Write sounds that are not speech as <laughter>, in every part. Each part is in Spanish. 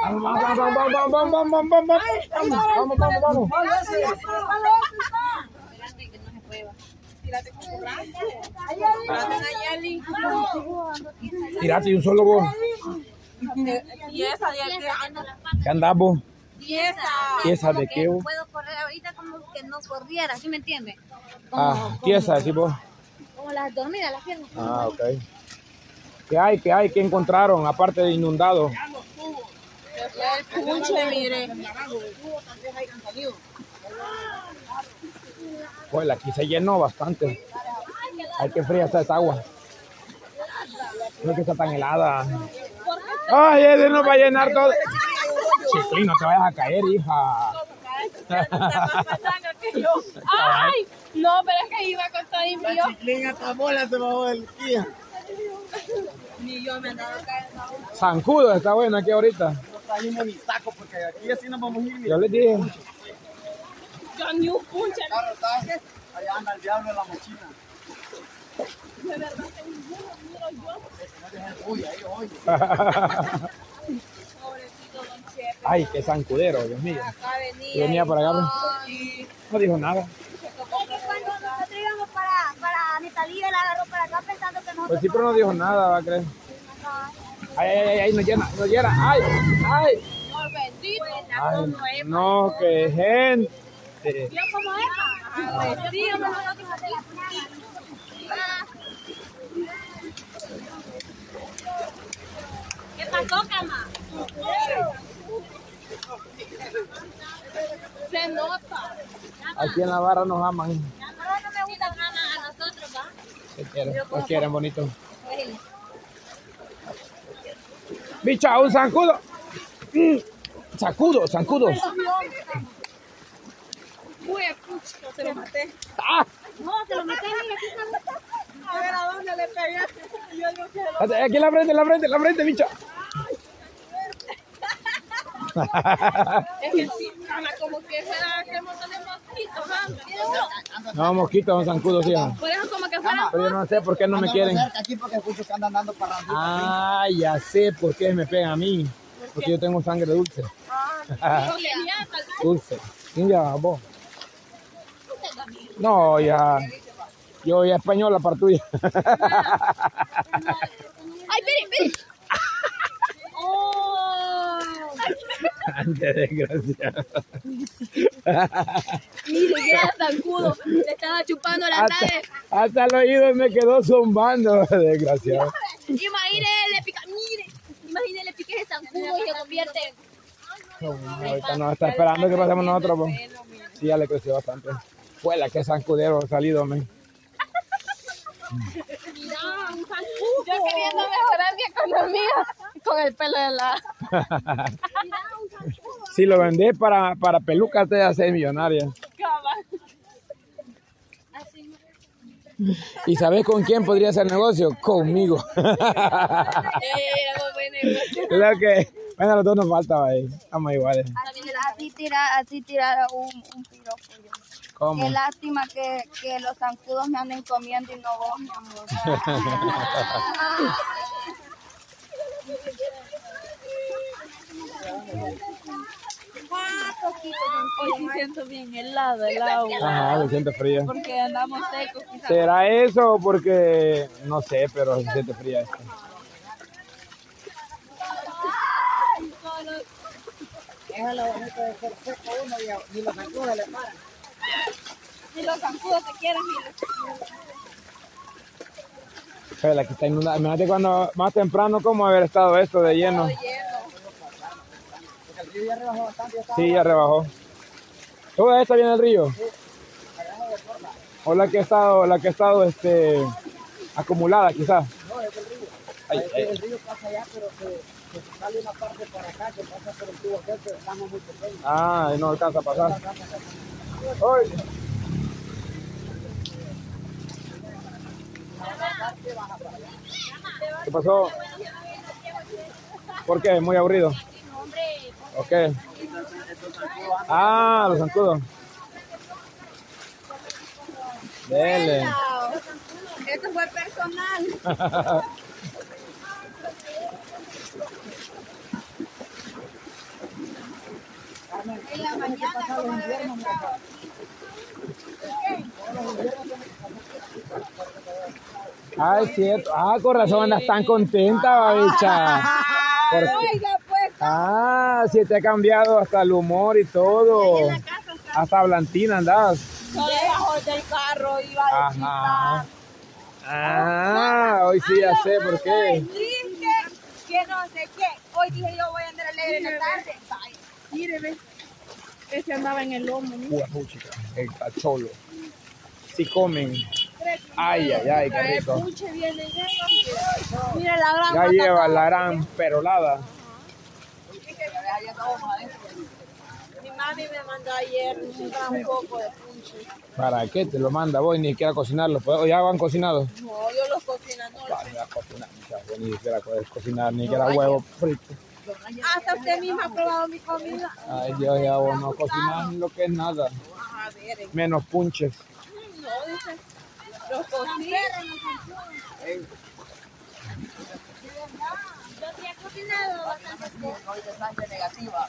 Vamos, vamos, vamos, vamos, vamos, vamos, vamos, vamos, vamos, vamos, vamos, vamos. Tirate y un solo vos. ¿Qué andás vos? Y esa. ¿Tiesa de qué? Puedo correr ahorita como que no corriera, ¿sí me entiende? Ah, tiesa, decís vos. Como las dormidas, las piernas. Ah, ok. ¿Qué hay? ¿Qué hay? ¿Qué encontraron? Aparte de inundado. El punche, mire. Pues aquí se llenó bastante. Hay que fría está esa agua. No es que está tan helada. Ay, ese nos va a llenar todo. Chiquín, no te vayas a caer, hija. ¡Ay! No, pero es que iba con todo y mío. Chiclín hasta bola se bajó del guía. Ni yo me andaba. Zancudo está bueno aquí ahorita. No trajimos ni saco porque aquí así nos vamos a ir. mira. Yo les dije. Yo ni un punche. Allá anda el diablo en la mochila. De verdad que ninguno miro yo. No dejen ahí, oye. Pobrecito Don Chepe. Ay, qué zancudero, Dios mío. Acá venía. Y venía por acá. ¿no? y No dijo nada. Para, para Netalí, él agarró para acá pensando que nosotros... Pues sí, pero no dijo nada, va a creer. Ay, ay, ay, ay, nos llena, nos llena. Ay, ay. Señor bendito. Ay, no, qué gente. ¿Vio cómo es? Agresivo. ¿Qué pasó, cama? Se nota. Aquí en la barra nos aman. Ahora no me gusta. a nosotros, ¿va? Se quieren, nos quieren bonito. Bicha, un zancudo. Mm, Zancudo, zancudo. Uy, pucha, se lo maté. Ah, No, se lo metí, mira, aquí está. A ver a dónde le pegué. Yo que lo... aquí en la frente, en la frente, en la frente, bicha. Es que sí, como que fuera que montón de mosquitos, ¿ah? No, mosquitos, zancudos, sí. Pero yo no sé por qué no me quieren. cerca aquí porque que andan dando para arriba. Ah, ya sé por qué me pegan a mí. Porque yo tengo sangre dulce. <laughs> Dulce. ¿Quién ya vos? No, ya. Yo ya española para tuya. ¡Ay, espere, espere! ¡Oh! Antes <laughs> desgraciado. <laughs> Ni siquiera zancudo. Le estaba chupando la Hasta, sangre. hasta el oído me quedó zumbando, <laughs> desgraciado. Imagine, le pica... Mire, imagine, le pique ese zancudo y se convierte en... Ahorita nos está esperando que pasemos nosotros. pues. Sí, ya le creció bastante. Fue la que zancudero salido, men. Mira, un zancudo. Yo queriendo mejorar mi economía con el pelo de la... Si lo vendés para, para pelucas, te haces millonaria. Cabal. ¿Y sabes con quién podría hacer negocio? Conmigo. Negocio. Creo que, bueno, a los dos nos falta ahí. Estamos iguales. Así, así tira, así tira un, un piropo yo. ¿Cómo? Qué lástima que, que los zancudos me anden comiendo y no vos, mi amor. <laughs> Hoy sí siento bien helado el agua. Ajá, se siente fría. Porque andamos secos, quizás. ¿Será eso o porque, no sé, pero se siente fría esto? Es lo bonito de ser seco uno y ni los zancudos le paran. Si los zancudos te quieren, mira. Pero aquí está inundada. Imagínate cuando más temprano, cómo haber estado esto de lleno. Porque el río ya rebajó bastante. Ya Sí, ya rebajó. ¿Toda esta viene del río? ¿O la que ha estado, la que ha estado este, acumulada quizás? No, es el río. Ay, ay. el río pasa allá, pero se, se sale una parte para acá que pasa por el tubo aquel, pero estamos muy pequeños. Ah, y no alcanza a pasar. ¿Qué pasó? ¿Por qué? Muy aburrido. Ok. Ah, los zancudos. Dele. Esto fue personal. <laughs> En la mañana, como debe estar. Ay, cierto. Ah, con razón andas tan contenta, babicha. <laughs> Porque- Ah, sí te ha cambiado hasta el humor y todo. en la casa está Hasta Blantina andabas. debajo del carro, iba a Ajá. Ah, hoy sí ya sé por qué. Que no sé qué. Hoy dije yo voy a andar alegre en la tarde. Ve. Ese andaba en el lomo. ¿no? Pura puchica, el cacholo. Sí comen. Ay, ay, ay, qué rico. Mira la gran Ya lleva la gran perolada. Mi mami me mandó ayer un poco de punche. ¿Para qué te lo manda vos? Ni siquiera cocinarlo. pues, ¿O ya van cocinados? No, yo los cocino anoche. Vale, cocinar, Ni siquiera cocinar, ni siquiera huevo frito. Hasta usted misma ha probado mi comida. Ay, Dios, ya vos no cocinas lo que es nada. A ver, Menos punches. no, dice. Los cocino. Sí he cocinado bastante. De sangre negativa.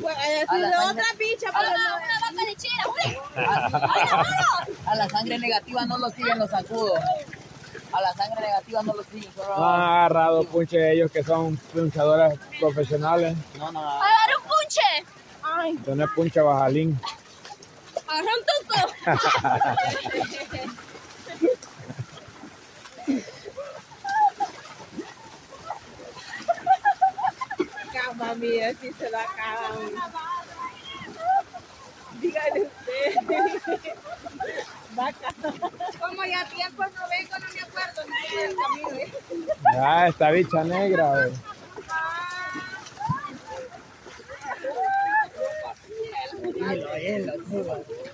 Pues a decirle otra picha, pero no. Una vaca lechera, A la sangre negativa no lo siguen los zancudos. A la sangre negativa no lo siguen. Solo... No han agarrado punche ellos que son punchadores profesionales. No, no, no. ¡Agarra un punche! Ay, Esto no es punche bajalín. ¡Agarra un tuco! <laughs> <laughs> cama mía, si se la acaban. Dígale usted. Vaca. Como ya tiempo no vengo, no me acuerdo ni del camino. ¿eh? Ah, esta bicha negra.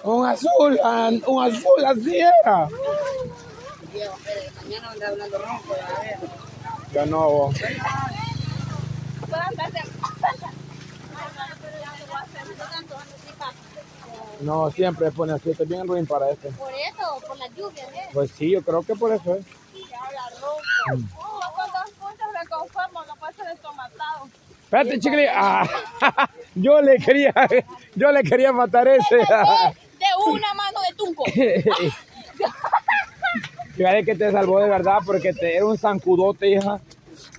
Un azul, un azul así era. Mañana andré hablando ronco. a ver. Yo no. vos. No, siempre pone así, estoy bien ruin para este. Por eso, por la lluvia, ¿eh? Pues sí, yo creo que por eso es. Espérate, chiquilín. Ah, <laughs> yo le quería, <laughs> yo le quería matar ese. <laughs> De una mano de tunco. Fíjate que te salvó de verdad porque te era un zancudote, hija.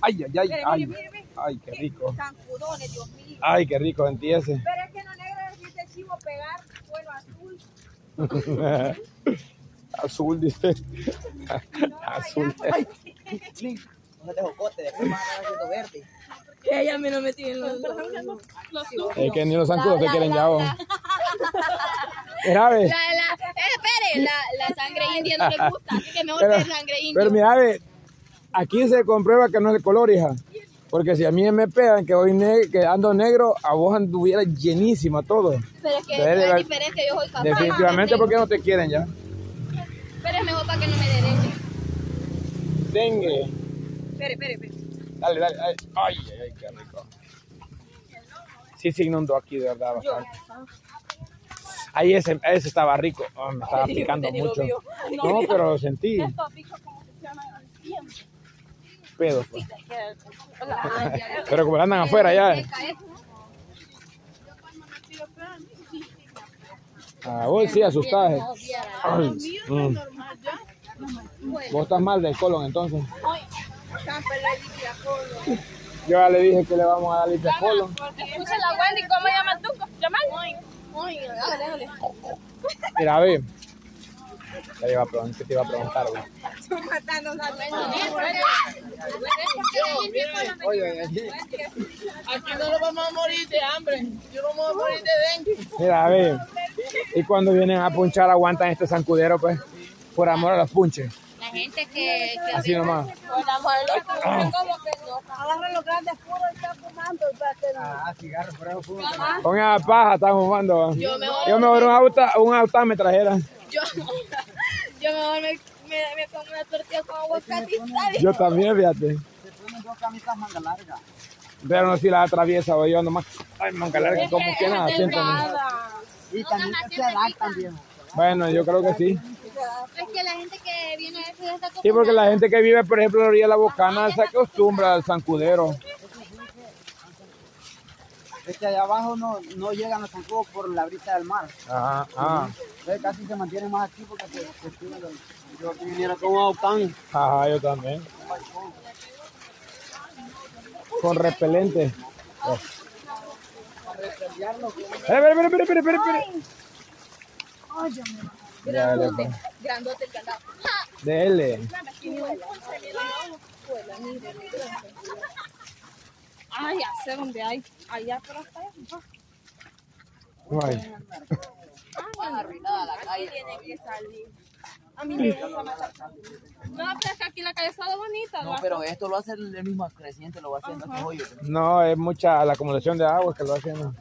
Ay, ay, ay, ay. Ay, qué rico. Zancudones, Dios mío. Ay, qué rico, sentí ese. Pero es que no negro decirte chivo pegar, bueno, azul. <laughs> Azul, dice. Azul. No te jocote, después van a estar haciendo verde. Ella a mí no me tiene los los Es que ni los zancudos te quieren ya. vos. Mira, ve. La, la, eh, espere, la, la sangre india no le gusta, así que mejor Pero, sangre india. pero mira, ve, aquí se comprueba que no es el color, hija. Porque si a mí me pegan que voy ne- que ando negro, a vos anduviera llenísima todo. Pero es que de es diferente, yo soy capaz. Definitivamente porque no te quieren ya. Pero es mejor para que no me dereche. Dengue. Espere, espere, espere. Dale, dale, dale. Ay, ay, ay, qué rico. Sí se inundó aquí, de verdad, bastante. Ahí ese, ese estaba rico. Oh, me estaba picando mucho. No, pero lo sentí. Estos bichos como que se llaman siempre. Pedo. pues. <laughs> Pero como andan afuera ya. Ah, vos sí asustás. eh. Mm. Normal ya. Vos estás mal del colon entonces. Yo ya le dije que le vamos a dar limpia colon. Escucha la Wendy, ¿cómo llamas tú? Déjale. Mira, ve. Ya te iba a preguntar, ¿qué te iba a preguntar, güey? Aquí, aquí no nos vamos a morir de hambre. Yo no me voy a morir de dengue. Mira, ve. Y cuando vienen a punchar, aguantan este zancudero, pues. Por amor a los punches. La gente que, que Así nomás. Con amor, los como que no. agarra los grandes puros y está fumando. Ah, cigarro, por eso fumo. Con esa paja están fumando. Yo mejor- Yo mejor un auto, un auto me trajera. Yo, <laughs> yo mejor me, me, me como una tortilla con aguacate y. Yo también, fíjate. Se ponen dos camisas manga larga. Pero no si la atraviesa, voy yo nomás. Ay, manca larga, como que nada, siéntame. Y también se dan también. Bueno, yo creo que sí. Es que la gente que viene a eso ya está Sí, porque la gente que vive, por ejemplo, en la orilla de la bocana se acostumbra al zancudero. Es que allá abajo no, no llegan los zancudos por la brisa del mar. Ajá, ah. Entonces casi se mantienen más aquí porque se, se Yo aquí viniera con un aucán. Ajá, yo también. Con repelente. Oh. Espera, espera, espera, espera, espera, ya, pues. Grandote el candado. Dele. Ay, ya sé dónde hay. Allá, pero hasta allá. Ay. Arruinada la calle. Tiene que salir. A mí me gusta más. No, pero es que aquí la calle está bonita. No, pero esto lo hace el el mismo creciente, lo va haciendo este hoyo. No, es mucha la acumulación de agua que lo hacen. Una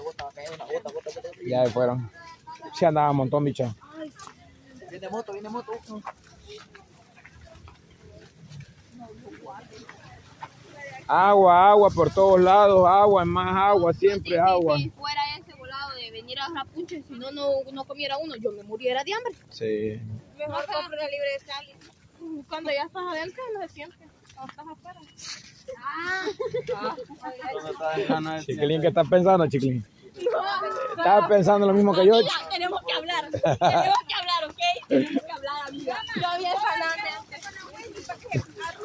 gota va a caer, una gota, gota, gota. gota. Ya fueron. Sí andaba un montón, bicha. Viene moto, viene moto. Agua, agua por todos lados, agua, más agua, siempre agua. Si fuera ese volado punche, si no, no, no comiera uno, yo me muriera de hambre. Sí. Mejor compre libre de sal. Cuando ya estás adentro, no se siente. Cuando estás afuera. Chiquilín, ¿qué estás pensando, chiquilín? Estás pensando lo mismo que yo. Amiga, tenemos que hablar. tenemos que hablar, ¿ok? Tenemos que hablar, amiga. Yo bien.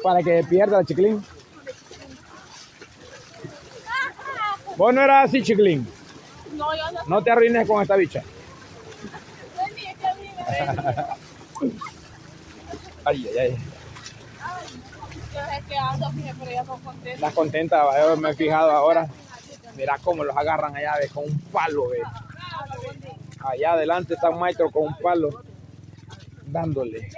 Para que despierta la chiquilín. Vos no eras así, chiquilín. No, yo no. No te arruines con esta bicha. <laughs> Ay, ay, ay. Yo sé que ando, fíjate, pero ya no contenta. Estás contenta, yo me he fijado ahora. Mira cómo los agarran allá, con un palo, ve. Allá adelante está un maestro con un palo. Dándole.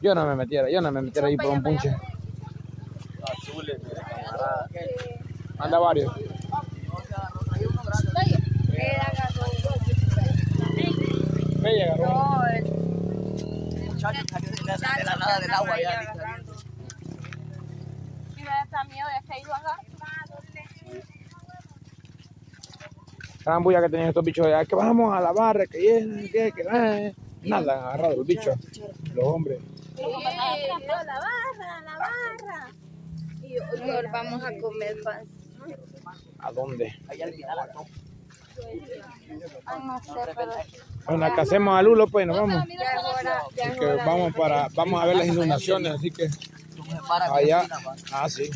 Yo no me metiera, yo no me metiera ahí por un punche. Camarada. Anda varios. Ve, agarró. Muchacho salió de la, de la nada del agua ya. Y me da miedo, ya que ha ido a agarrar. Gran bulla que tenían estos bichos allá. Que vamos a la barra, que viene, que, que eh. Nada, han agarrado los bichos. Los hombres. la barra, la barra. Y hoy vamos a comer pan. ¿A dónde? Bueno, acá hacemos a Lulo, pues nos vamos. ya es hora, ya es Así que hora. vamos para, vamos a ver las inundaciones, así que allá. Ah, sí.